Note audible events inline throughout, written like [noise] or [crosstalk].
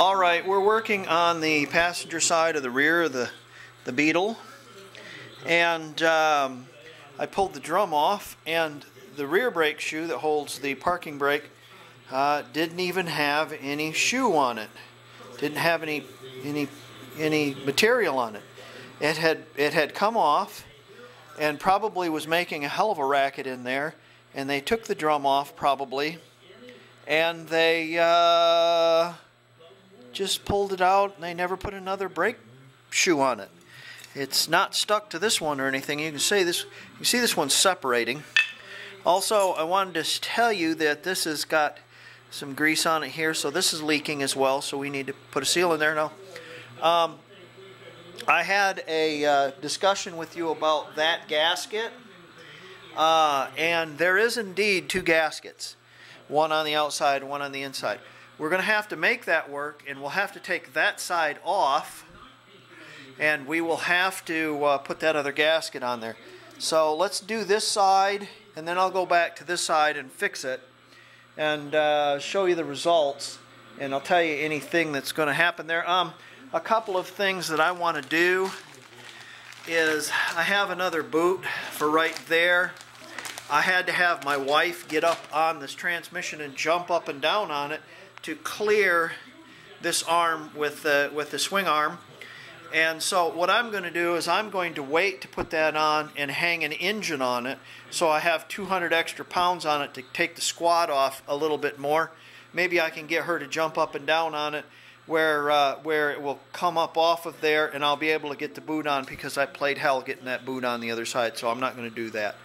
All right, we're working on the passenger side of the rear of the, the Beetle. And um, I pulled the drum off and the rear brake shoe that holds the parking brake uh, didn't even have any shoe on it. Didn't have any any any material on it. It had it had come off and probably was making a hell of a racket in there. And they took the drum off probably, and they uh, just pulled it out. and They never put another brake shoe on it. It's not stuck to this one or anything. You can see this. You see this one's separating. Also, I wanted to tell you that this has got some grease on it here, so this is leaking as well. So we need to put a seal in there now. Um, I had a uh, discussion with you about that gasket, uh, and there is indeed two gaskets, one on the outside, one on the inside. We're going to have to make that work, and we'll have to take that side off, and we will have to uh, put that other gasket on there. So let's do this side, and then I'll go back to this side and fix it, and uh, show you the results, and I'll tell you anything that's going to happen there. Um, a couple of things that I want to do is I have another boot for right there. I had to have my wife get up on this transmission and jump up and down on it to clear this arm with the, with the swing arm. And so what I'm going to do is I'm going to wait to put that on and hang an engine on it so I have 200 extra pounds on it to take the squat off a little bit more. Maybe I can get her to jump up and down on it where uh, where it will come up off of there and I'll be able to get the boot on because I played hell getting that boot on the other side so I'm not going to do that.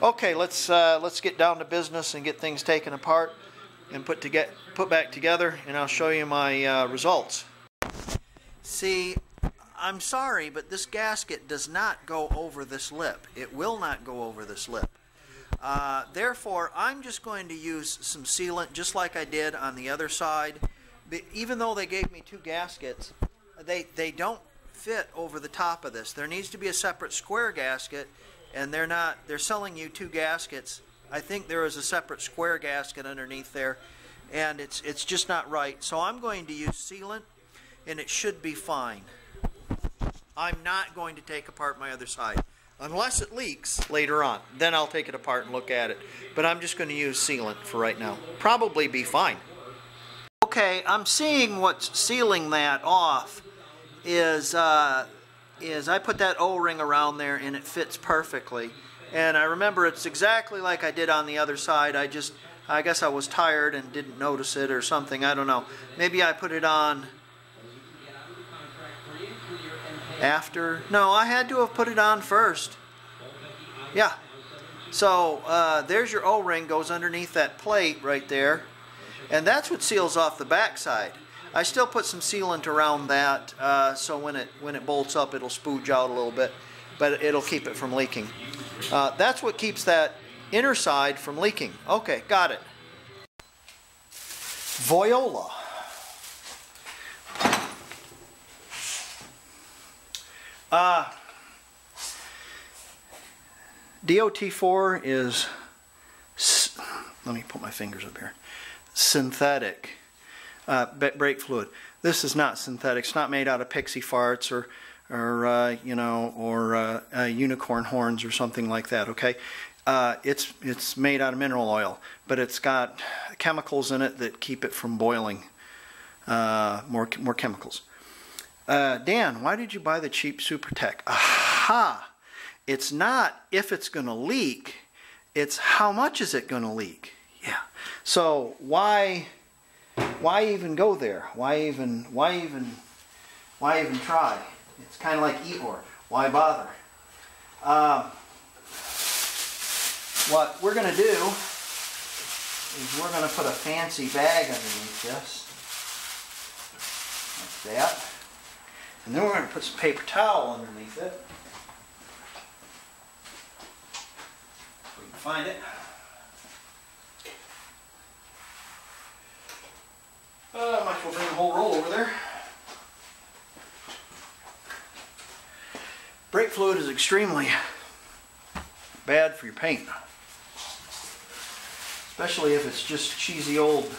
Okay, let's uh, let's get down to business and get things taken apart and put to get put back together and I'll show you my uh, results. See, I'm sorry, but this gasket does not go over this lip. It will not go over this lip. Uh, therefore, I'm just going to use some sealant just like I did on the other side even though they gave me two gaskets, they, they don't fit over the top of this. There needs to be a separate square gasket, and they're not, they're selling you two gaskets. I think there is a separate square gasket underneath there, and it's, it's just not right. So I'm going to use sealant, and it should be fine. I'm not going to take apart my other side. Unless it leaks later on. Then I'll take it apart and look at it. But I'm just going to use sealant for right now. Probably be fine. Okay, I'm seeing what's sealing that off is, uh, is I put that O-ring around there and it fits perfectly. And I remember it's exactly like I did on the other side. I just, I guess I was tired and didn't notice it or something. I don't know. Maybe I put it on after. No, I had to have put it on first. Yeah. So uh, there's your O-ring goes underneath that plate right there. And that's what seals off the backside. I still put some sealant around that uh, so when it when it bolts up it'll spooge out a little bit, but it'll keep it from leaking. Uh, that's what keeps that inner side from leaking. Okay, got it. Voyola. Uh, DOT4 is, let me put my fingers up here synthetic uh, brake fluid. This is not synthetic. It's not made out of pixie farts or, or uh, you know, or uh, uh unicorn horns or something like that. Okay, uh, it's it's made out of mineral oil, but it's got chemicals in it that keep it from boiling. Uh, more more chemicals. Dan, why did you buy the cheap SuperTech? Aha! It's not if it's going to leak. It's how much is it going to leak. Yeah. So why why even go there? Why even why even why even try? It's kind of like Eeyore. Why bother? Um, what we're going to do is we're going to put a fancy bag underneath this. Like that. And then we're going to put some paper towel underneath it. we can find it. Uh, might as well bring the whole roll over there. Brake fluid is extremely bad for your paint. Especially if it's just cheesy old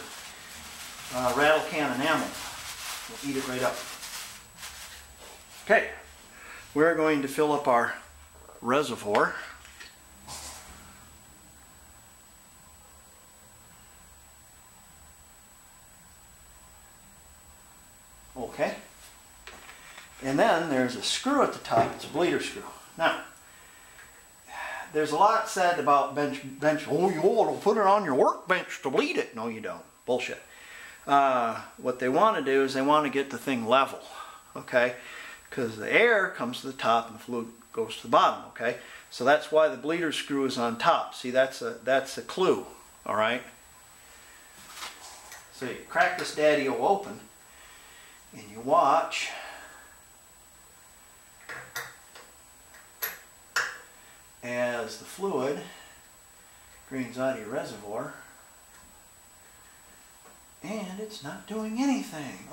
uh, rattle can enamel. We'll eat it right up. Okay, we're going to fill up our reservoir. Okay. And then there's a screw at the top. It's a bleeder screw. Now, there's a lot said about bench, bench, oh, you ought to put it on your workbench to bleed it. No, you don't. Bullshit. Uh, what they want to do is they want to get the thing level, okay? Because the air comes to the top and the fluid goes to the bottom, okay? So that's why the bleeder screw is on top. See, that's a, that's a clue, all right? So you crack this daddy-o open and you watch as the fluid of your reservoir and it's not doing anything.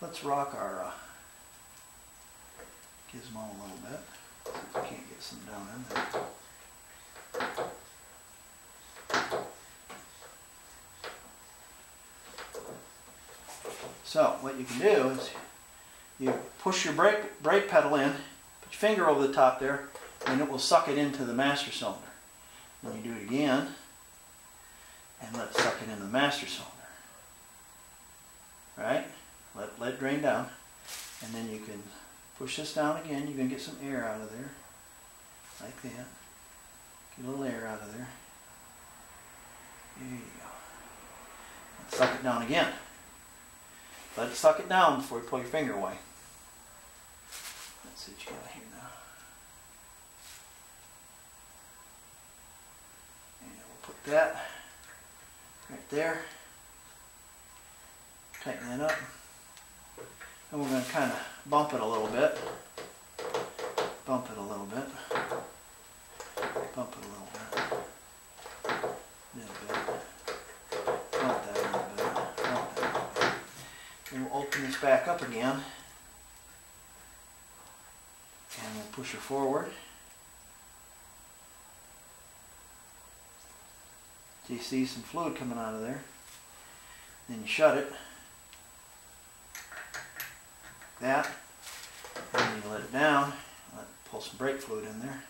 Let's rock our uh, gizmo a little bit. Can't get some down in there. So what you can do is you push your brake, brake pedal in, put your finger over the top there, and it will suck it into the master cylinder. Then you do it again, and let it suck it into the master cylinder. Right? Let, let it drain down, and then you can push this down again. You can get some air out of there, like that. Get a little air out of there. There you go. Suck it down again. Let it suck it down before you pull your finger away. Let's see what you got here now. And we'll put that right there. Tighten that up. And we're going to kind of bump it a little bit. Bump it a little bit. Bump it a little bit. A little bit. Bump that a little bit. Bump that a little bit. And we'll open this back up again. And we'll push her forward. So you see some fluid coming out of there. Then you shut it. That. And then you let it down. Let pull some brake fluid in there.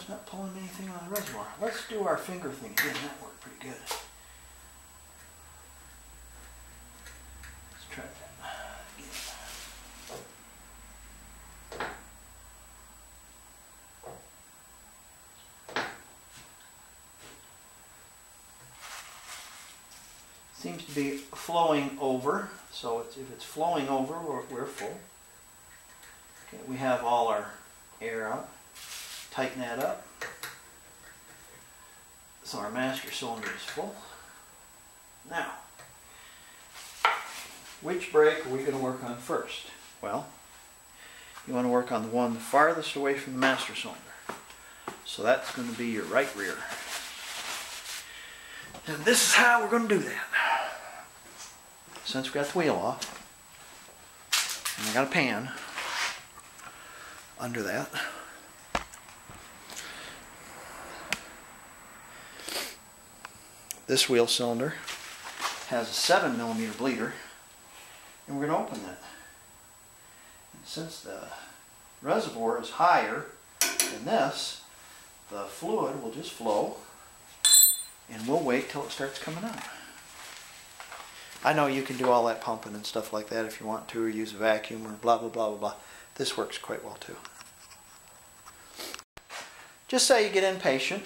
It's not pulling anything on the reservoir. Let's do our finger thing again. That worked pretty good. Let's try that again. Seems to be flowing over, so it's, if it's flowing over, we're, we're full. Okay, we have all our air out tighten that up. So our master cylinder is full. Now, which brake are we going to work on first? Well, you want to work on the one the farthest away from the master cylinder. So that's going to be your right rear. And this is how we're going to do that. Since we got the wheel off, and I got a pan under that. This wheel cylinder has a 7 millimeter bleeder, and we're going to open that. And since the reservoir is higher than this, the fluid will just flow, and we'll wait till it starts coming out. I know you can do all that pumping and stuff like that if you want to, or use a vacuum, or blah, blah, blah, blah, blah. This works quite well too. Just say you get impatient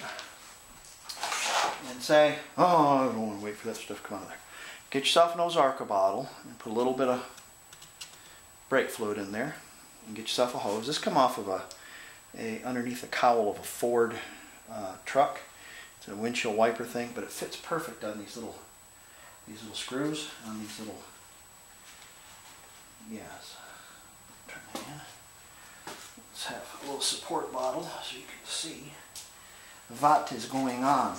and say, oh, I don't want to wait for that stuff to come out of there. Get yourself an Ozarka bottle and put a little bit of brake fluid in there and get yourself a hose. This come off of a, a underneath the cowl of a Ford uh, truck. It's a windshield wiper thing, but it fits perfect on these little these little screws on these little yes. Turn that in. Let's have a little support bottle so you can see what is going on.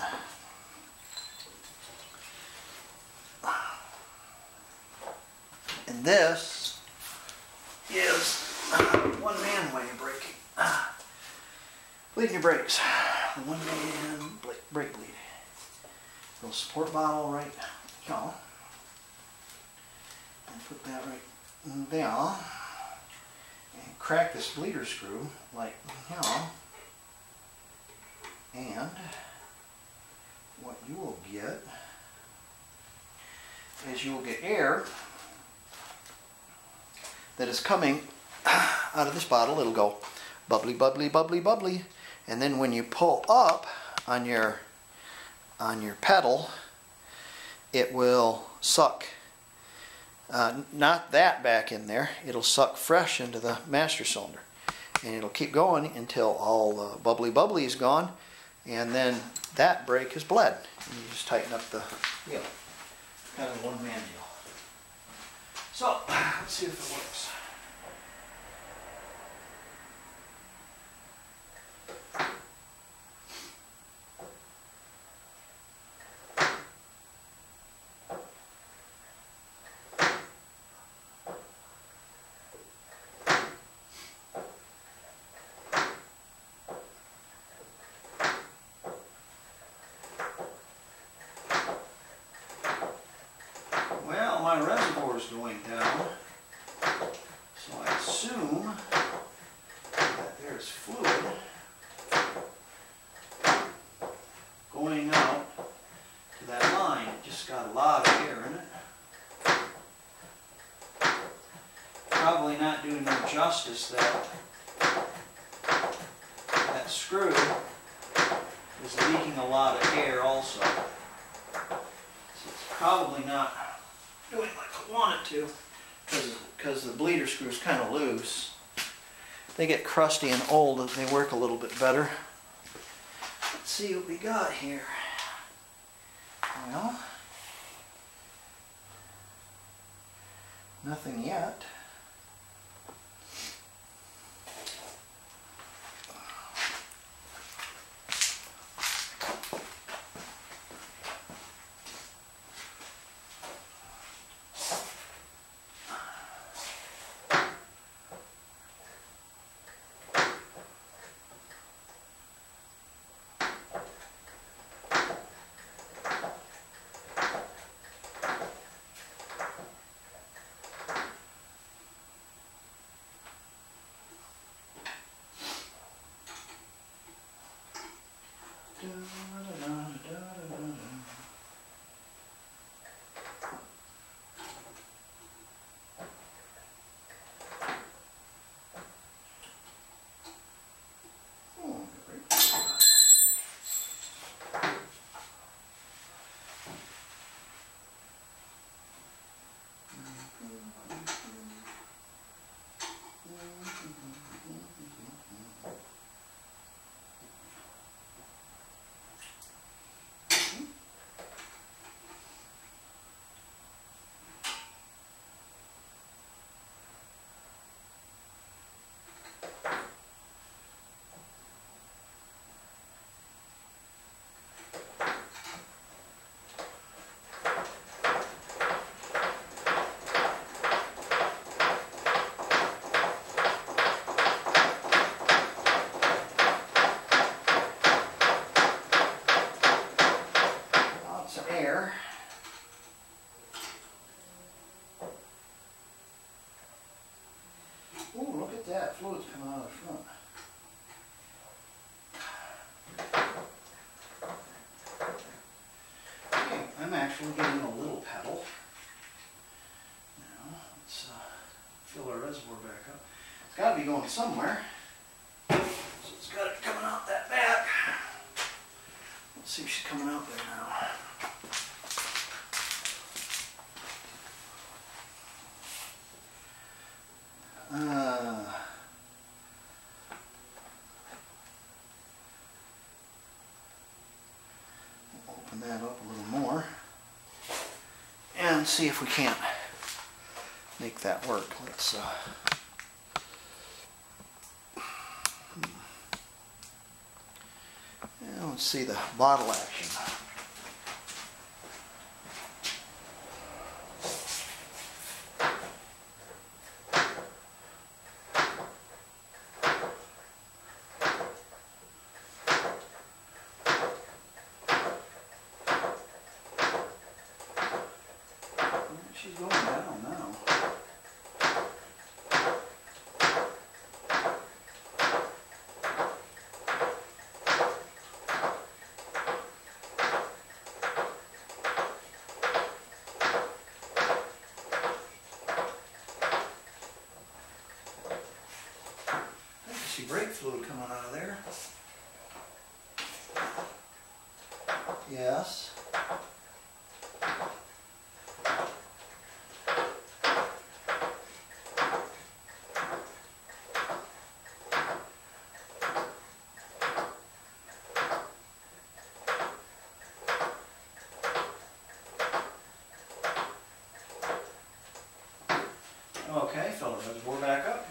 And this is uh, one man way of braking. Uh, bleeding your brakes. One man brake bleed. Little support bottle right here. And put that right there. And crack this bleeder screw like here. And what you will get is you will get air that is coming [clears throat] out of this bottle. It'll go bubbly, bubbly, bubbly, bubbly. And then when you pull up on your on your pedal, it will suck uh, not that back in there. It'll suck fresh into the master cylinder. And it'll keep going until all the bubbly bubbly is gone. And then that brake is bled. And you just tighten up the wheel. Kind of one man deal. So, let's see if it works. Well, my reservoir is going down, so I assume that there's fluid going out to that line. It just got a lot of air in it. Probably not doing no justice that that screw is leaking a lot of air also. So it's probably not doing like I want it to because the bleeder screw is kind of loose. They get crusty and old and they work a little bit better. Let's see what we got here. Well, nothing yet. Mm-hmm. Got to be going somewhere. So it's got it coming out that back. Let's see if she's coming out there now. Uh, open that up a little more and see if we can't make that work. Let's uh, Now let's see the bottle action. She's going down now. I can see brake fluid coming out of there. Yes. Okay, fill the reservoir back up.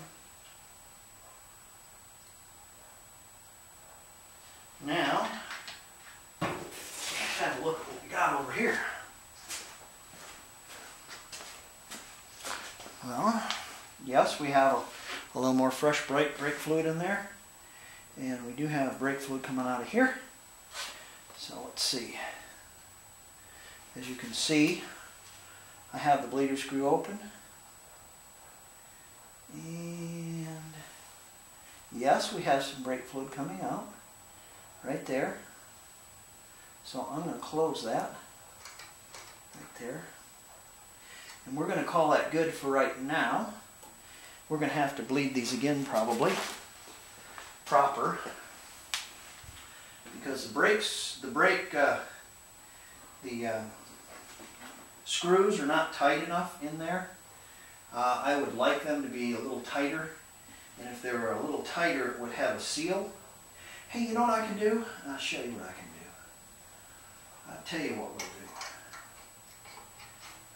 Now, let's have a look at what we got over here. Well, yes, we have a, a little more fresh brake, brake fluid in there. And we do have brake fluid coming out of here. So let's see. As you can see, I have the bleeder screw open. And yes, we have some brake fluid coming out right there. So I'm going to close that right there. And we're going to call that good for right now. We're going to have to bleed these again probably proper because the brakes, the brake, uh, the uh, screws are not tight enough in there. Uh, I would like them to be a little tighter, and if they were a little tighter, it would have a seal. Hey, you know what I can do? I'll show you what I can do. I'll tell you what we'll do.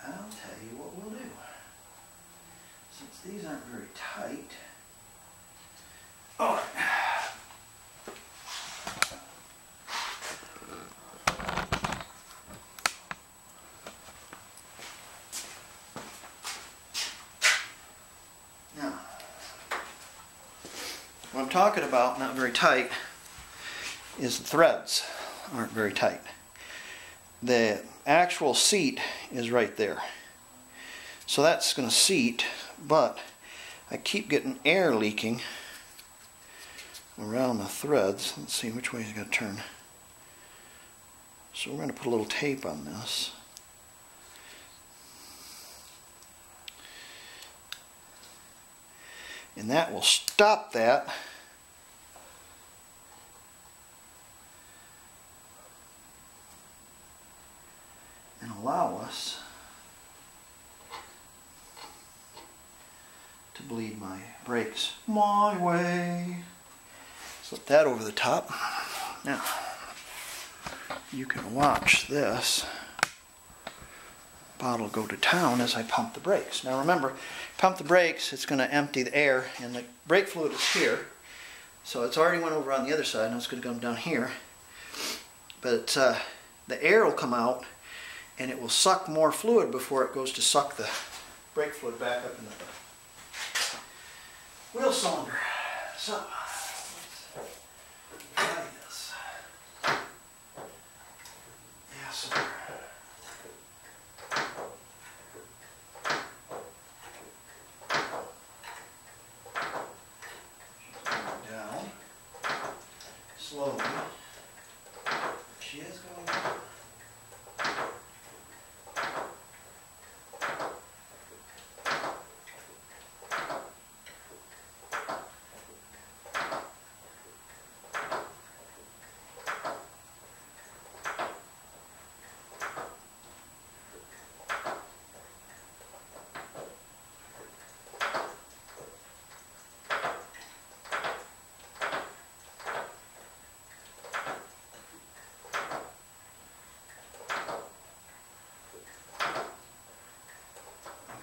I'll tell you what we'll these aren't very tight. All right. Now, what I'm talking about, not very tight, is the threads aren't very tight. The actual seat is right there. So that's going to seat, but I keep getting air leaking around the threads. Let's see which way is it going to turn. So we're going to put a little tape on this. And that will stop that. And allow us bleed my brakes my way. Slip that over the top. Now, you can watch this bottle go to town as I pump the brakes. Now remember, pump the brakes, it's going to empty the air, and the brake fluid is here. So it's already went over on the other side, now it's going to come down here. But uh, the air will come out, and it will suck more fluid before it goes to suck the brake fluid back up in the wheel cylinder. So,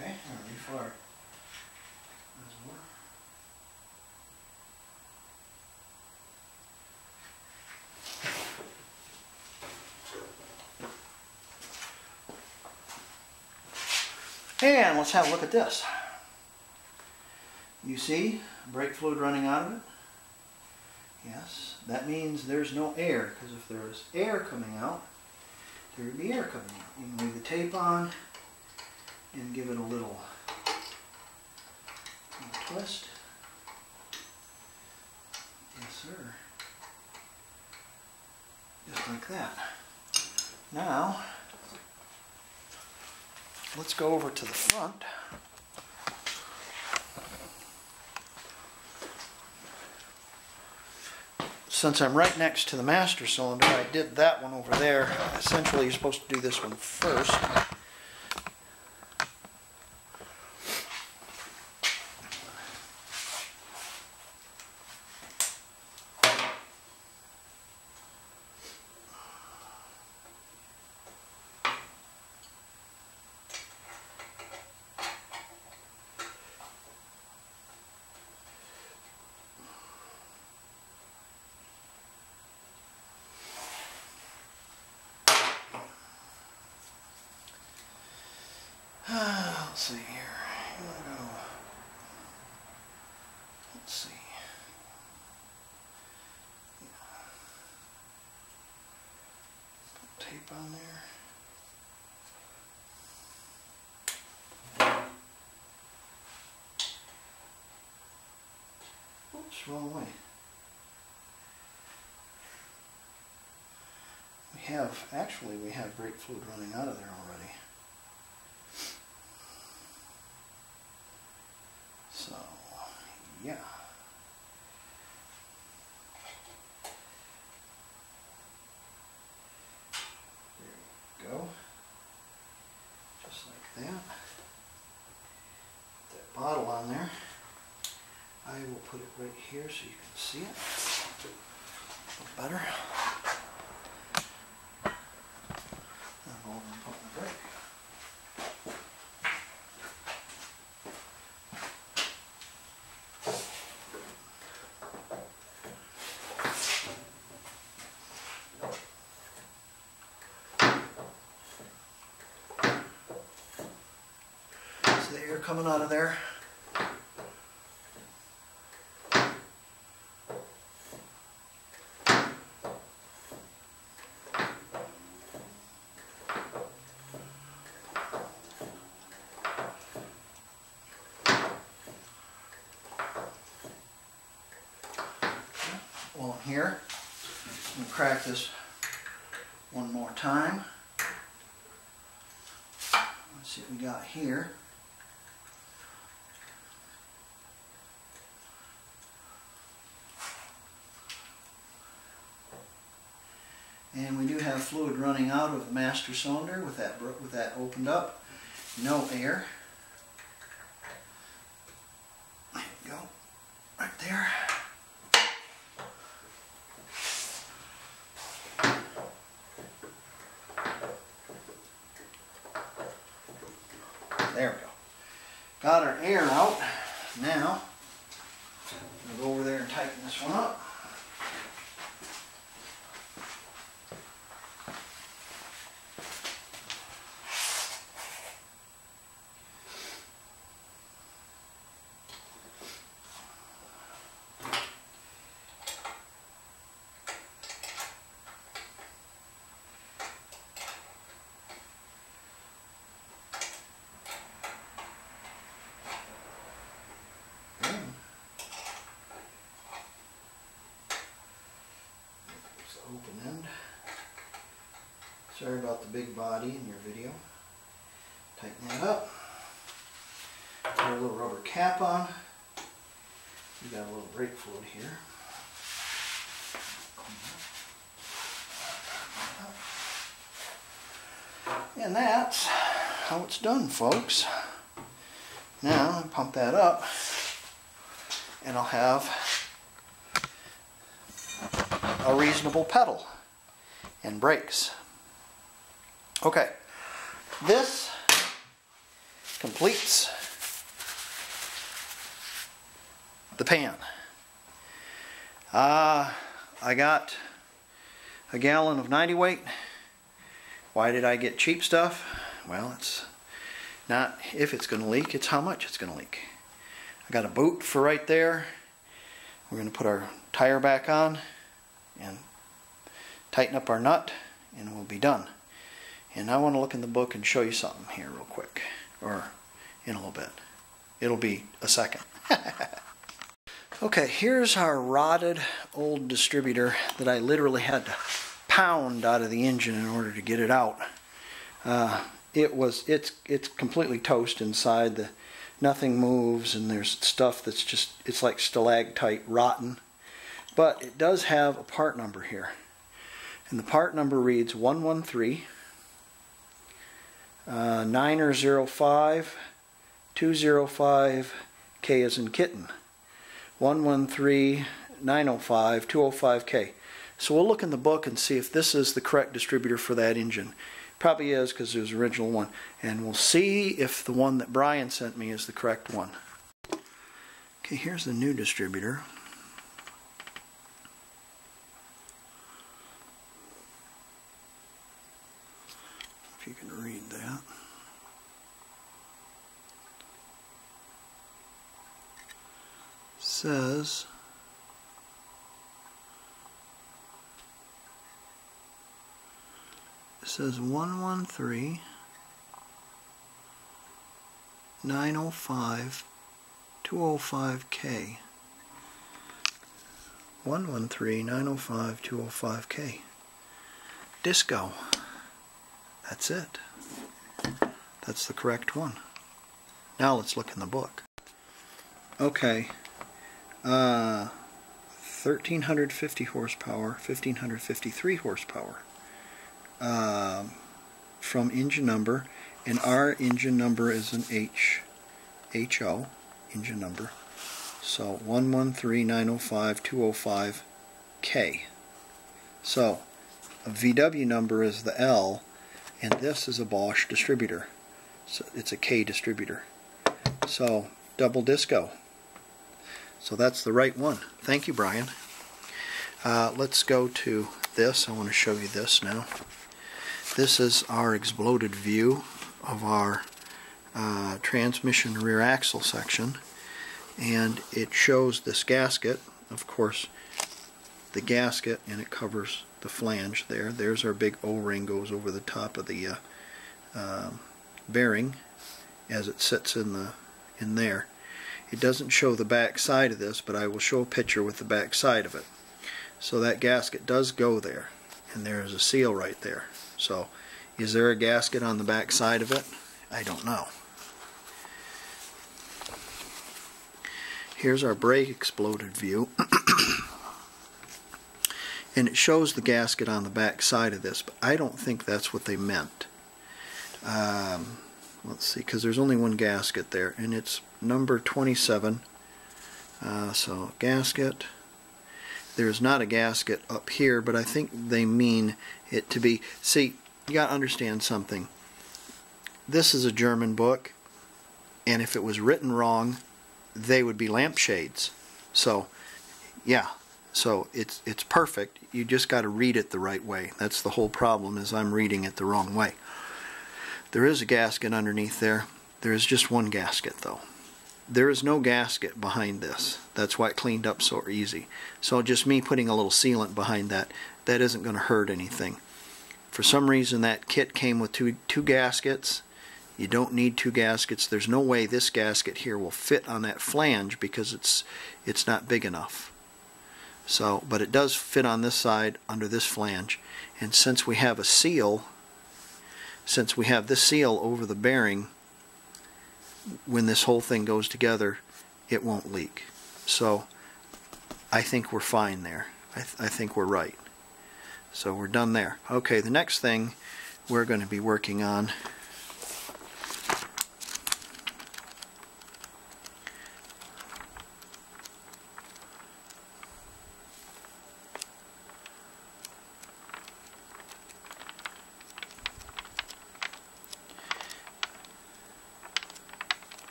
Okay, now refire. There's. And let's have a look at this. You see brake fluid running out of it? Yes, that means there's no air, because if there's air coming out, there would be air coming out. You can leave the tape on, and give it a little, twist. Yes, sir. Just like that. Now, let's go over to the front. Since I'm right next to the master cylinder, I did that one over there. Essentially, you're supposed to do this one first. Let's see here. Here we go. Let's see. Put tape on there. Oops, wrong way. We have, actually, we have brake fluid running out of there already. So, yeah. There you go. Just like that. Put that bottle on there. I will put it right here so you can see it a little better. And go over and put my brake. See the air coming out of there? Well, here, I'm gonna crack this one more time. Let's see what we got here. And we do have fluid running out of the master cylinder with that with that opened up. No air. There you go. Right. There we go. Got our air out. Now, we'll go over there and tighten this one up. Good. It's the open end. Sorry about the big body in your video. Tighten that up. Put a little rubber cap on. We got a little brake fluid here. And that's how it's done, folks. Now, I pump that up and I'll have a reasonable pedal and brakes. Okay, this completes the pan. Uh, I got a gallon of 90 weight. Why did I get cheap stuff? Well, it's Not if it's going to leak, it's how much it's going to leak. I got a boot for right there. We're going to put our tire back on and tighten up our nut and we'll be done. And I want to look in the book and show you something here real quick, or in a little bit. It'll be a second. [laughs] okay, here's our rotted old distributor that I literally had to pound out of the engine in order to get it out. Uh, it was it's it's completely toast inside. The nothing moves, and there's stuff that's just it's like stalactite rotten. But it does have a part number here, and the part number reads 113 uh, 905 205 K as in kitten 113 905 205K. So we'll look in the book and see if this is the correct distributor for that engine. Probably is because it was the original one. And we'll see if the one that Brian sent me is the correct one. Okay, here's the new distributor. If you can read that. Says It says 113 905 205K. 113 905 205K. Disco. That's it. That's the correct one. Now let's look in the book. Okay. Uh, 1350 horsepower, 1553 horsepower um, from engine number, and our engine number is an H, HO engine number. So 113905-205K. So a VW number is the L, and this is a Bosch distributor. So it's a K distributor. So double disco. So that's the right one. Thank you, Brian. Uh, let's go to this. I want to show you this now. This is our exploded view of our uh, transmission rear axle section and it shows this gasket of course the gasket and it covers the flange there there's our big o-ring goes over the top of the uh, uh, bearing as it sits in the in there it doesn't show the back side of this but I will show a picture with the back side of it so that gasket does go there and there's a seal right there so, is there a gasket on the back side of it? I don't know. Here's our brake exploded view. [coughs] and it shows the gasket on the back side of this, but I don't think that's what they meant. Um, let's see, because there's only one gasket there, and it's number 27. Uh, so, gasket. There's not a gasket up here, but I think they mean it to be. See, you got to understand something. This is a German book, and if it was written wrong, they would be lampshades. So, yeah, so it's it's perfect. You just got to read it the right way. That's the whole problem is I'm reading it the wrong way. There is a gasket underneath there. There is just one gasket though. There is no gasket behind this. That's why it cleaned up so easy. So just me putting a little sealant behind that, that isn't going to hurt anything. For some reason that kit came with two, two gaskets. You don't need two gaskets. There's no way this gasket here will fit on that flange because it's it's not big enough. So, but it does fit on this side under this flange. And since we have a seal, since we have this seal over the bearing, when this whole thing goes together, it won't leak. So I think we're fine there. I, th I think we're right. So we're done there. Okay, the next thing we're going to be working on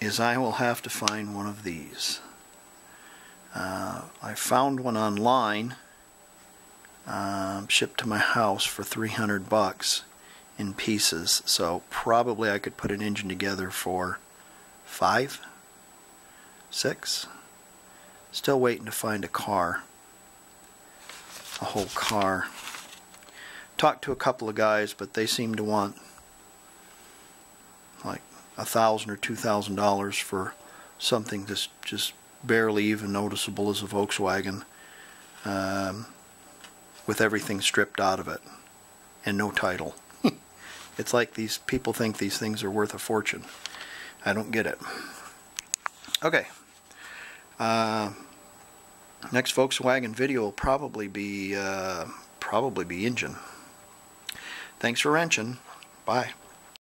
is I will have to find one of these. Uh, I found one online um, shipped to my house for 300 bucks in pieces. So probably I could put an engine together for five, six. Still waiting to find a car, a whole car. Talked to a couple of guys, but they seem to want a thousand or two thousand dollars for something that's just barely even noticeable as a Volkswagen, um, with everything stripped out of it and no title. [laughs] it's like these people think these things are worth a fortune. I don't get it. Okay. Uh, next Volkswagen video will probably be uh, probably be engine. Thanks for wrenching. Bye.